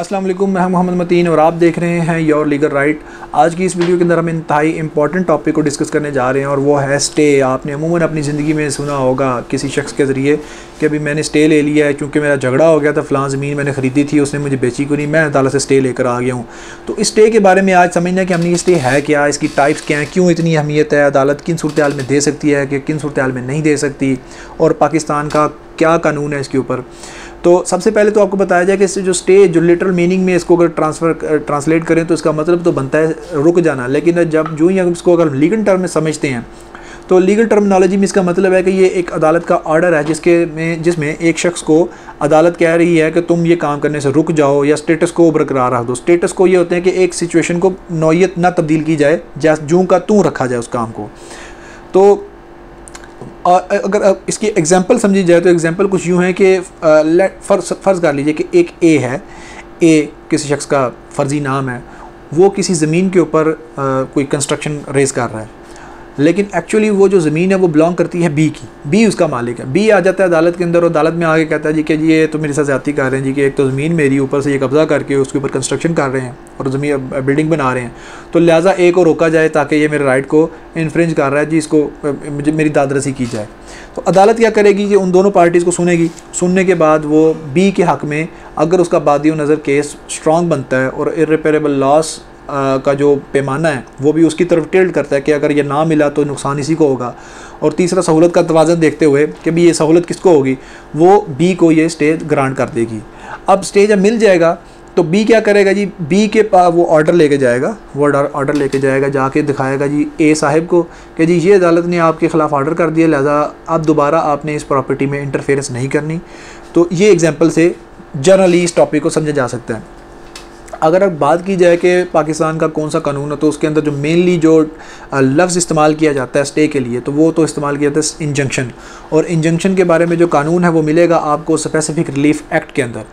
अस्सलाम वालेकुम, मैं मोहम्मद मतीन और आप देख रहे हैं योर लीगल राइट आज की इस वीडियो के अंदर हम इंतहाई इंपॉर्टेंट टॉपिक को डिस्कस करने जा रहे हैं और वो है स्टे आपने अमूमन अपनी ज़िंदगी में सुना होगा किसी शख्स के ज़रिए कि अभी मैंने स्टे ले लिया है, क्योंकि मेरा झगड़ा हो गया था, फ़लाँ ज़मीन मैंने ख़रीदी थी, उसने मुझे बेची को नहीं, मैं अदालत से स्टे लेकर आ गया हूँ। तो इस स्टे के बारे में आज समझना कि हमने स्टे है क्या, इसकी टाइप्स क्या हैं, क्यों इतनी अहमियत है, अदालत किन सूरत में दे सकती है कि किन सूरत में नहीं दे सकती, और पाकिस्तान का क्या कानून है इसके ऊपर? तो सबसे पहले तो आपको बताया जाए कि इससे जो स्टे जो लिटरल मीनिंग में इसको अगर ट्रांसफ़र ट्रांसलेट करें तो इसका मतलब तो बनता है रुक जाना। लेकिन जब, जो ही इसको अगर लीगल टर्म में समझते हैं तो लीगल टर्मिनोलॉजी में इसका मतलब है कि ये एक अदालत का ऑर्डर है, जिसके में, जिसमें एक शख्स को अदालत कह रही है कि तुम ये काम करने से रुक जाओ या स्टेटस को बरकरार रख दो। स्टेटस को ये होते हैं कि एक सिचुएशन को नौीयत ना तब्दील की जाए, जैस, जूँ का तू रखा जाए उस काम को। तो अगर इसकी एग्जांपल समझी जाए तो एग्जांपल कुछ यूँ है कि फ़र्ज़ फ़र्ज़ कर लीजिए कि एक ए है। ए किसी शख्स का फ़र्ज़ी नाम है। वो किसी ज़मीन के ऊपर कोई कंस्ट्रक्शन रेज़ कर रहा है। लेकिन एक्चुअली वो जो ज़मीन है वो बिलोंग करती है बी की। बी उसका मालिक है। बी आ जाता है अदालत के अंदर और अदालत में आगे कहता है, जी कि ये तो मेरे साथ ज़्यादा कर रहे हैं। जी कि एक तो ज़मीन मेरी ऊपर से ये कब्ज़ा करके उसके ऊपर कंस्ट्रक्शन कर रहे हैं और ज़मीन बिल्डिंग बना रहे हैं। तो लिहाजा ए को रोका जाए ताकि ये मेरे राइट को इन्फ्रेंज कर रहा है, जी, इसको मुझे, मेरी दादरसी की जाए। तो अदालत क्या करेगी कि उन दोनों पार्टीज़ को सुनेगी। सुनने के बाद वो बी के हक़ में, अगर उसका बादी नज़र केस स्ट्रॉन्ग बनता है और इरेपेरेबल लॉस का जो पैमाना है, वो भी उसकी तरफ़ टिल्ट करता है कि अगर ये ना मिला तो नुकसान इसी को होगा। और तीसरा, सहूलत का तोज़न देखते हुए कि भी ये सहूलत किसको होगी, वो बी को ये स्टेज ग्रांट कर देगी। अब स्टेज मिल जाएगा तो बी क्या करेगा जी? बी के पास वो ऑर्डर लेके जाएगा, वो ऑर्डर लेके जाएगा, जाके दिखाएगा जी ए साहब को कि जी, ये अदालत ने आपके ख़िलाफ़ ऑर्डर कर दिया, लिहाजा अब दोबारा आपने इस प्रॉपर्टी में इंटरफेरेंस नहीं करनी। तो ये एग्जांपल से जनरली इस टॉपिक को समझा जा सकता है। अगर अब बात की जाए कि पाकिस्तान का कौन सा कानून है तो उसके अंदर जो मेनली जो लफ्ज़ इस्तेमाल किया जाता है स्टे के लिए तो वो तो इस्तेमाल किया जाता है इंजंक्शन और इंजंक्शन के बारे में जो कानून है, वो मिलेगा आपको स्पेसिफिक रिलीफ एक्ट के अंदर.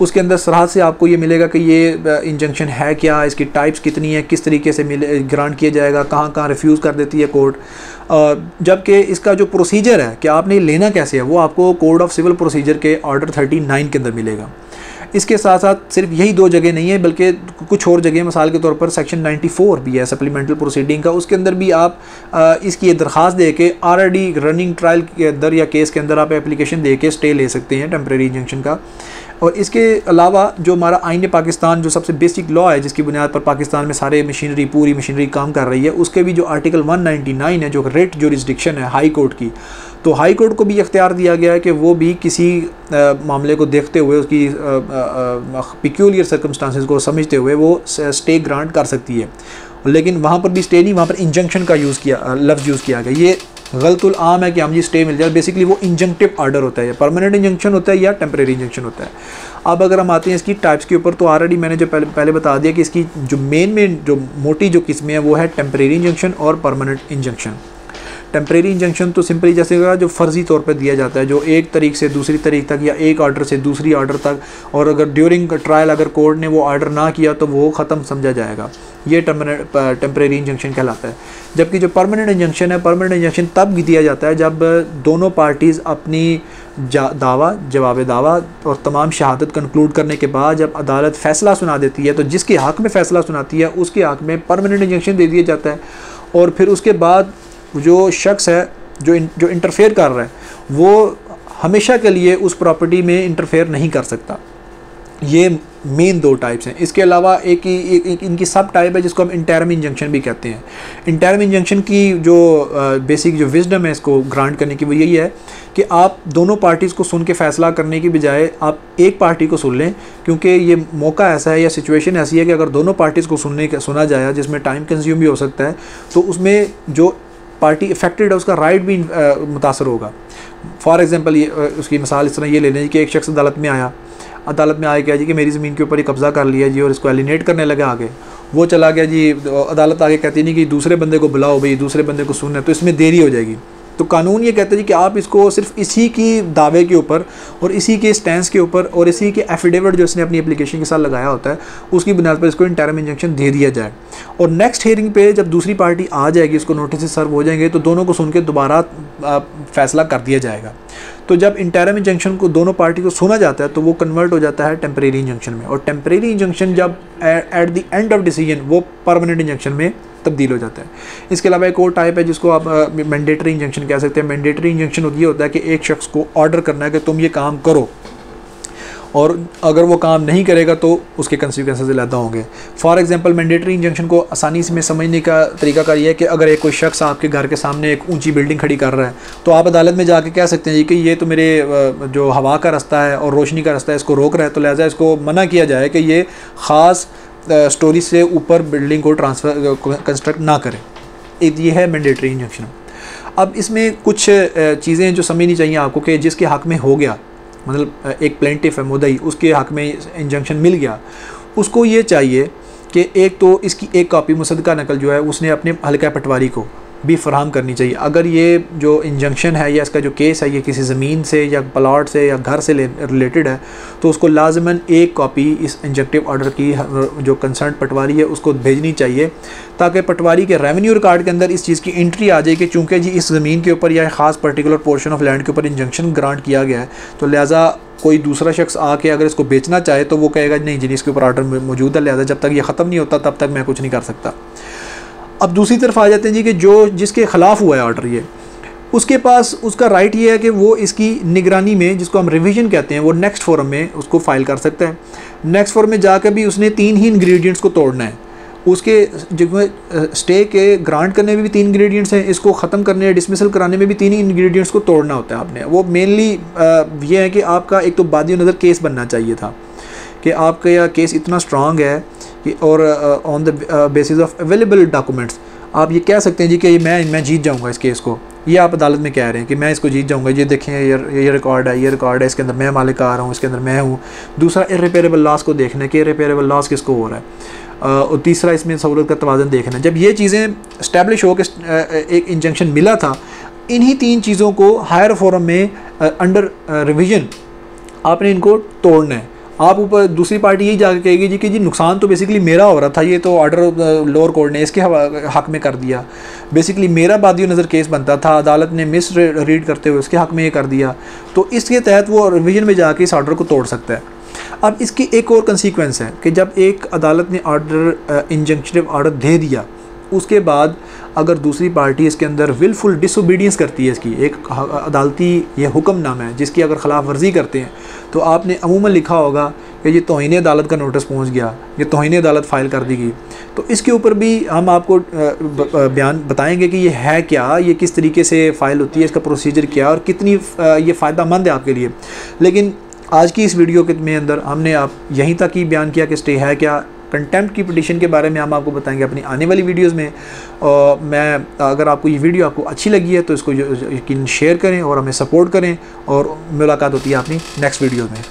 उसके अंदर सराह से आपको ये मिलेगा कि ये इंजंक्शन है क्या, इसकी टाइप्स कितनी है, किस तरीके से मिले ग्रांट किया जाएगा, कहाँ कहाँ रिफ्यूज़ कर देती है कोर्ट जबकि इसका जो प्रोसीजर है कि आपने लेना कैसे है, वो आपको कोड ऑफ़ सिविल प्रोसीजर के ऑर्डर थर्टी नाइन के अंदर मिलेगा. इसके साथ साथ सिर्फ़ यही दो जगह नहीं है बल्कि कुछ और जगह मिसाल के तौर पर सेक्शन 94 भी है सप्लीमेंटल प्रोसीडिंग का। उसके अंदर भी आप आ, इसकी दरख्वास्त दे के आर रनिंग ट्रायल के अंदर या केस के अंदर आप एप्लीकेशन दे के स्टे ले सकते हैं टेम्प्रेरी इंजंक्शन का। और इसके अलावा जो हमारा आइन पाकिस्तान जो सबसे बेसिक लॉ है जिसकी बुनियाद पर पाकिस्तान में सारे मशीनरी पूरी मशीनरी काम कर रही है उसके भी जो आर्टिकल 199 है जो रेट जो है हाई कोर्ट की तो हाई कोर्ट को भी इख्तियार दिया गया है कि वो भी किसी आ, मामले को देखते हुए उसकी पिक्यूलियर सर्कमस्टांसिस को समझते हुए वो स्टे ग्रांट कर सकती है। लेकिन वहाँ पर भी स्टे नहीं वहाँ पर इंजंक्शन का यूज़ किया लफ्ज़ यूज़ किया गया। ये गलतुल आम है कि हम जी स्टे मिल जाए। बेसिकली वो इंजंक्टिव आर्डर होता है परमानेंट इंजंक्शन होता है या टेम्प्रेरी इंजंक्शन होता है। अब अगर हम आते हैं इसकी टाइप्स के ऊपर तो ऑलरेडी मैंने जो पहले पहले बता दिया कि इसकी जो मेन मेन जो मोटी जो किस्में हैं वो है टेम्प्रेरी इंजंक्शन और परमानेंट इंजंक्शन टेम्प्रेरी इंजंक्शन तो सिंपली जैसे जो फ़र्ज़ी तौर पर दिया जाता है, जो एक तरीक से दूसरी तरीक तक या एक ऑर्डर से दूसरी ऑर्डर तक, और अगर ड्यूरिंग ट्रायल अगर कोर्ट ने वो ऑर्डर ना किया तो वो ख़त्म समझा जाएगा। ये टेम्प्रेरी इंजंक्शन कहलाता है। जबकि जो परमानेंट इंजंक्शन है परमानेंट इंजंक्शन तब दिया जाता है जब दोनों पार्टीज़ अपनी दावा, जवाब दावा और तमाम शहादत कंक्लूड करने के बाद जब अदालत फ़ैसला सुना देती है तो जिसके हक़ में फ़ैसला सुनाती है, उसके हक़ में परमानेंट इंजंक्शन दे दिया जाता है। और फिर उसके बाद जो शख्स है जो इन, जो इंटरफेयर कर रहा है वो हमेशा के लिए उस प्रॉपर्टी में इंटरफेयर नहीं कर सकता। ये मेन दो टाइप्स हैं। इसके अलावा एक, एक, एक इनकी सब टाइप है जिसको हम इंटरम इंजंक्शन भी कहते हैं। इंटरम इंजंक्शन की जो बेसिक जो विजडम है इसको ग्रांट करने की वो यही है कि आप दोनों पार्टीज़ को सुन के फ़ैसला करने की बजाय आप एक पार्टी को सुन लें क्योंकि ये मौका ऐसा है या सिचुएशन ऐसी है कि अगर दोनों पार्टीज़ को सुनने का सुना जाए जिसमें टाइम कंज्यूम भी हो सकता है तो उसमें जो पार्टी इफेक्टेड है, उसका राइट भी मुतासर होगा। फॉर एग्ज़ाम्पल ये उसकी मिसाल इस तरह ये ले लें कि एक शख्स अदालत में आया। अदालत में आया गया जी कि मेरी ज़मीन के ऊपर ही कब्ज़ा कर लिया जी और इसको एलिनेट करने लगा आगे। वो चला गया जी, अदालत आगे कहती नहीं कि दूसरे बंदे को बुलाओ भाई, दूसरे बंदे को सुनना तो इसमें देरी हो जाएगी। तो कानून ये कहता है कि आप इसको सिर्फ़ इसी की दावे के ऊपर और इसी के स्टैंड के ऊपर और इसी के एफिडेविट जो इसने अपनी एप्लीकेशन के साथ लगाया होता है, उसकी बुनियाद पर इसको इंटरम इंजेक्शन दे दिया जाए। और नेक्स्ट हेयरिंग पे जब दूसरी पार्टी आ जाएगी, इसको नोटिस सर्व हो जाएँगे तो दोनों को सुन के दोबारा फैसला कर दिया जाएगा। तो जब इंटरम इंजंक्शन को दोनों पार्टी को सुना जाता है तो वो कन्वर्ट हो जाता है टेम्परेरी इंजंक्शन में। और टेम्परेरी इंजंक्शन जब at the end of decision वो परमानेंट इंजंक्शन में तब्दील हो जाता है। इसके अलावा एक और टाइप है जिसको आप मैंडेटरी इंजंक्शन कह सकते हैं। मैंडेटरी इंजंक्शन ये होता है कि एक शख्स को ऑर्डर करना है कि तुम ये काम करो। और अगर वो काम नहीं करेगा तो उसके कंसिक्वेंसेज ज़्यादा होंगे। फॉर एग्जांपल मैंडेटरी इंजंक्शन को आसानी से में समझने का तरीका का ये है कि अगर एक कोई शख्स आपके घर के सामने एक ऊँची बिल्डिंग खड़ी कर रहा है तो आप अदालत में जाके कह सकते हैं जी कि ये तो मेरे जो हवा का रास्ता है और रोशनी का रास्ता है, इसको रोक रहा है तो लिहाजा इसको मना किया जाए कि ये ख़ास स्टोरी से ऊपर बिल्डिंग को ट्रांसफ़र कंस्ट्रक्ट ना करें। एक ये है मैंडेटरी इंजंक्शन अब इसमें कुछ चीज़ें जो समझनी चाहिए आपको कि जिसके हक़ में हो गया मतलब एक प्लेंटिफ है मुदई, उसके हक़ में इंजंक्शन मिल गया, उसको ये चाहिए कि एक तो इसकी एक कापी मुसदका नकल जो है, उसने अपने हल्का पटवारी को भी फराम करनी चाहिए। अगर ये जो इंजंक्शन है या इसका जो केस है, ये किसी ज़मीन से या प्लाट से या घर से रिलेटेड है तो उसको लाजमन एक कॉपी इस इंजेक्टिव ऑर्डर की जो कंसर्न पटवारी है, उसको भेजनी चाहिए, ताकि पटवारी के रेवेन्यू रिकॉर्ड के अंदर इस चीज़ की एंट्री आ जाए कि चूँकि जी इस ज़मीन के ऊपर या ख़ास पर्टिकुलर पोर्शन ऑफ़ लैंड के ऊपर इंजंक्शन ग्रांट किया गया है तो लिहाजा कोई दूसरा शख्स आके अगर इसको बेचना चाहे तो वो कहेगा, नहीं जी इसके ऊपर ऑर्डर मौजूद है, लिहाजा जब तक ये ख़त्म नहीं होता, तब तक मैं कुछ नहीं कर सकता। अब दूसरी तरफ़ आ जाते हैं जी कि जो जिसके ख़िलाफ़ हुआ है ऑर्डर ये, उसके पास उसका राइट ये है कि वो इसकी निगरानी में, जिसको हम रिवीजन कहते हैं, वो नेक्स्ट फोरम में उसको फ़ाइल कर सकता है। नेक्स्ट फोरम में जाकर भी उसने तीन ही इंग्रेडिएंट्स को तोड़ना है। उसके जो स्टे के ग्रांट करने में भी तीन इंग्रेडिएंट्स हैं, इसको ख़त्म करने या डिसमिसल कराने में भी तीन ही इंग्रेडिएंट्स को तोड़ना होता है आपने। वो मेनली ये है कि आपका एक तो बादी नज़र केस बनना चाहिए था, कि आपका यह केस इतना स्ट्रांग है और on the basis of available documents आप ये कह सकते हैं जी कि मैं मैं जीत जाऊँगा इस केस को। ये आप अदालत में कह रहे हैं कि मैं इसको जीत जाऊँगा। ये देखें, ये ये रिकॉर्ड है, ये रिकॉर्ड है, इसके अंदर मैं मालिक आ रहा हूँ, इसके अंदर मैं हूँ। दूसरा इरिपेरेबल लॉस को देखना है कि इरिपेरेबल लॉस किसको हो रहा है। और तीसरा इसमें सहूलत का तोज़न देखना है। जब ये चीज़ें इस्टेब्लिश हो के एक इंजंक्शन मिला था, इन्हीं तीन चीज़ों को हायर फोरम में अंडर रिविज़न आपने इनको तोड़ना है। आप ऊपर दूसरी पार्टी यही जाकर कहेगी जी कि जी नुकसान तो बेसिकली मेरा हो रहा था, ये तो ऑर्डर लोअर कोर्ट ने इसके हक में कर दिया। बेसिकली मेरा बादी नज़र केस बनता था, अदालत ने मिस रीड करते हुए उसके हक में ये कर दिया। तो इसके तहत वो रिविजन में जाके इस ऑर्डर को तोड़ सकता है। अब इसकी एक और कंसिक्वेंस है कि जब एक अदालत ने ऑर्डर इंजंक्टिव ऑर्डर दे दिया उसके बाद अगर दूसरी पार्टी इसके अंदर विलफुल डिसोबीडियंस करती है इसकी, एक अदालती ये हुक्म हुक्मनामा है, जिसकी अगर ख़िलाफ़ वर्जी करते हैं तो आपने अमूमन लिखा होगा कि ये तोहन अदालत का नोटिस पहुँच गया, ये तोहन अदालत फ़ाइल कर दी गई। तो इसके ऊपर भी हम आपको बयान बताएँगे कि ये है क्या, ये किस तरीके से फ़ाइल होती है, इसका प्रोसीजर क्या और कितनी ये फ़ायदा मंद है आपके लिए। लेकिन आज की इस वीडियो के में अंदर हमने आप यहीं तक ही बयान किया कि स्टे है क्या कंटेम्प्ट की पटिशन के बारे में हम आपको बताएँगे अपनी आने वाली वीडियोज़ में। और मैं, अगर आपको ये वीडियो आपको अच्छी लगी है तो इसको यकीन शेयर करें और हमें सपोर्ट करें और मुलाकात होती है अपनी नेक्स्ट वीडियो में।